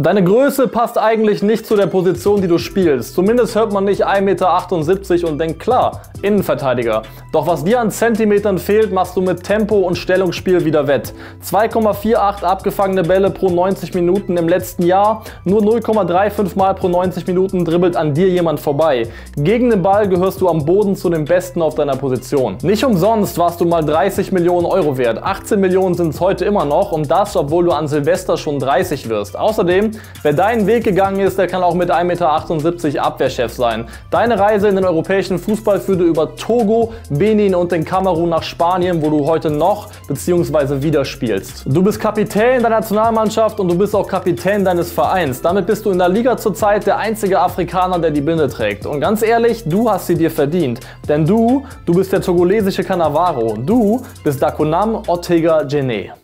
Deine Größe passt eigentlich nicht zu der Position, die du spielst. Zumindest hört man nicht 1,78 Meter und denkt, klar, Innenverteidiger. Doch was dir an Zentimetern fehlt, machst du mit Tempo und Stellungsspiel wieder wett. 2,48 abgefangene Bälle pro 90 Minuten im letzten Jahr, nur 0,35 Mal pro 90 Minuten dribbelt an dir jemand vorbei. Gegen den Ball gehörst du am Boden zu den Besten auf deiner Position. Nicht umsonst warst du mal 30 Millionen Euro wert. 18 Millionen sind es heute immer noch und das, obwohl du an Silvester schon 30 wirst. Außerdem wer deinen Weg gegangen ist, der kann auch mit 1,78 Meter Abwehrchef sein. Deine Reise in den europäischen Fußball führte über Togo, Benin und den Kamerun nach Spanien, wo du heute noch bzw. wieder spielst. Du bist Kapitän der Nationalmannschaft und du bist auch Kapitän deines Vereins. Damit bist du in der Liga zurzeit der einzige Afrikaner, der die Binde trägt. Und ganz ehrlich, du hast sie dir verdient. Denn du, du bist der togolesische Cannavaro. Du bist Dakonam Ortega Gene.